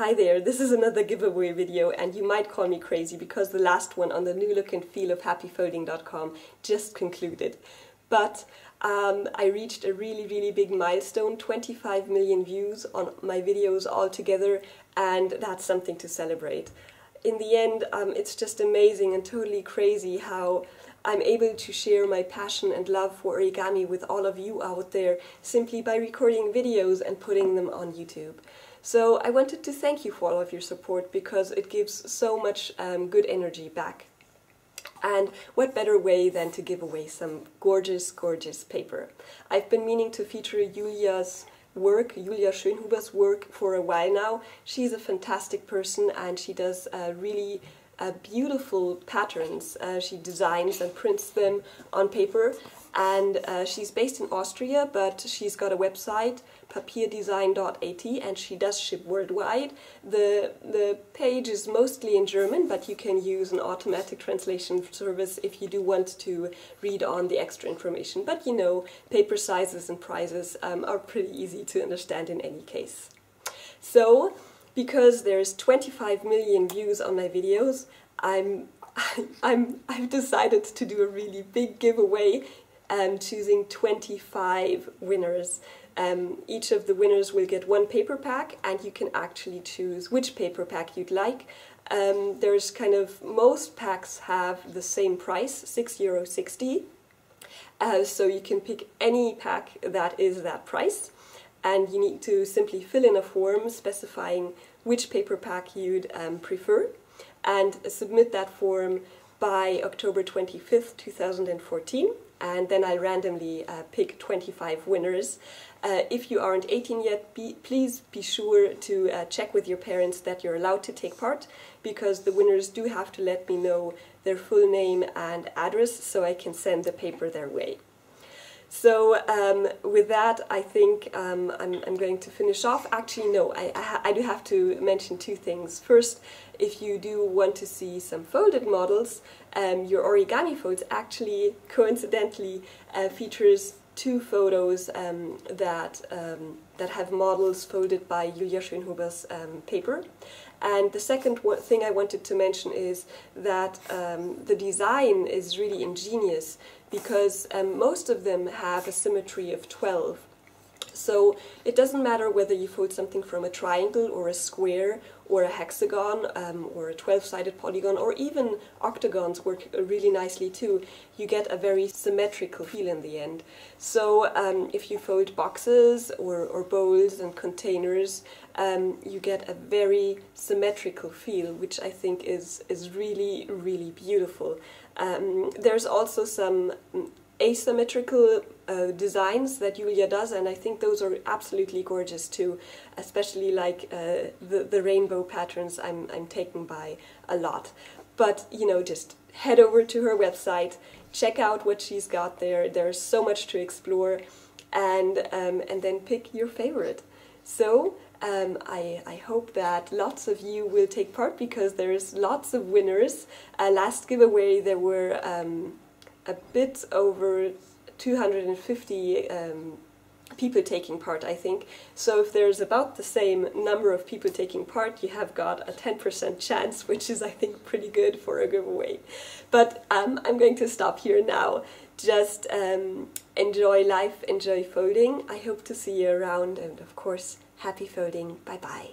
Hi there, this is another giveaway video and you might call me crazy because the last one on the new look and feel of happyfolding.com just concluded. But um, I reached a really, really big milestone, 25 million views on my videos altogether and that's something to celebrate. In the end, um, it's just amazing and totally crazy how I'm able to share my passion and love for origami with all of you out there simply by recording videos and putting them on YouTube. So I wanted to thank you for all of your support because it gives so much um, good energy back. And what better way than to give away some gorgeous, gorgeous paper. I've been meaning to feature Julia's work, Julia Schönhuber's work, for a while now. She's a fantastic person and she does uh, really uh, beautiful patterns. Uh, she designs and prints them on paper and uh, she's based in Austria but she's got a website papierdesign.at and she does ship worldwide. The, the page is mostly in German but you can use an automatic translation service if you do want to read on the extra information. But you know, paper sizes and prices um, are pretty easy to understand in any case. So, because there's 25 million views on my videos, I'm I'm I've decided to do a really big giveaway um, choosing 25 winners. Um, each of the winners will get one paper pack and you can actually choose which paper pack you'd like. Um, there's kind of, most packs have the same price, 6 euro 60. Uh, so you can pick any pack that is that price and you need to simply fill in a form specifying which paper pack you'd um, prefer and submit that form by October 25th, 2014 and then I randomly uh, pick 25 winners. Uh, if you aren't 18 yet, be, please be sure to uh, check with your parents that you're allowed to take part because the winners do have to let me know their full name and address so I can send the paper their way. So um, with that, I think um, I'm, I'm, going to finish off. Actually, no, I, I, I, do have to mention two things. First, if you do want to see some folded models, um, your origami folds actually, coincidentally, uh, features two photos um, that, um, that have models folded by Julia Schönhuber's um, paper. And the second thing I wanted to mention is that the design is really ingenious because um, most of them have a symmetry of 12. So it doesn't matter whether you fold something from a triangle or a square or a hexagon um, or a 12-sided polygon or even octagons work really nicely too. You get a very symmetrical feel in the end. So um, if you fold boxes or, or bowls and containers, um, you get a very symmetrical feel, which I think is, is really, really beautiful. Um, there's also some asymmetrical uh, designs that Julia does, and I think those are absolutely gorgeous too, especially like uh, the, the rainbow patterns I'm, I'm taken by a lot. But, you know, just head over to her website, check out what she's got there. There's so much to explore, and, um, and then pick your favorite. So, um, I, I, hope that lots of you will take part because there's lots of winners. Uh, last giveaway there were um, a bit over 250 um, people taking part, I think. So if there's about the same number of people taking part, you have got a 10% chance, which is, I think, pretty good for a giveaway. But um, I'm going to stop here now. Just um, enjoy life, enjoy folding. I hope to see you around, and of course, happy folding. Bye bye.